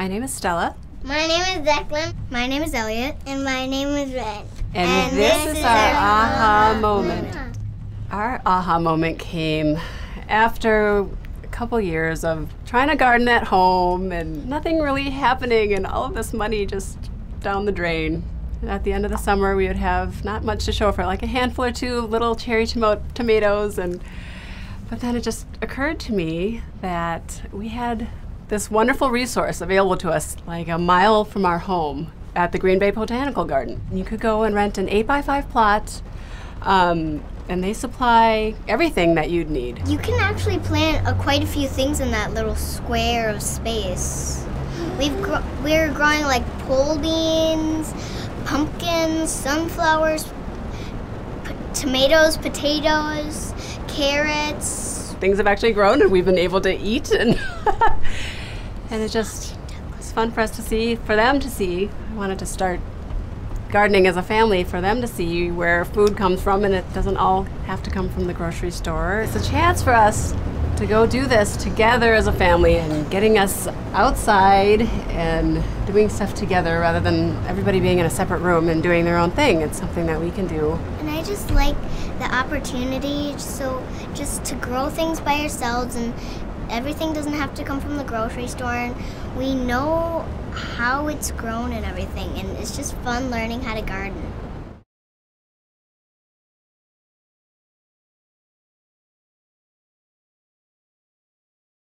My name is Stella. My name is Declan. My name is Elliot. And my name is Red. And, and this, this, is our aha moment. moment. Our aha moment came after a couple years of trying to garden at home and nothing really happening and all of this money just down the drain. And at the end of the summer, we would have not much to show for like a handful or two of little cherry tomo tomatoes and but then it just occurred to me that we had this wonderful resource available to us like a mile from our home at the Green Bay Botanical Garden. You could go and rent an 8 by 5 plot, um, and they supply everything that you'd need. You can actually plant uh, quite a few things in that little square of space. We've gr we're growing like pole beans, pumpkins, sunflowers, tomatoes, potatoes, carrots. Things have actually grown and we've been able to eat and and it just it's fun for us to see, for them to see. I wanted to start gardening as a family for them to see where food comes from and it doesn't all have to come from the grocery store. It's a chance for us to go do this together as a family and getting us outside and doing stuff together rather than everybody being in a separate room and doing their own thing. It's something that we can do. And I just like the opportunity so just to grow things by ourselves and everything doesn't have to come from the grocery store and we know how it's grown and everything and it's just fun learning how to garden.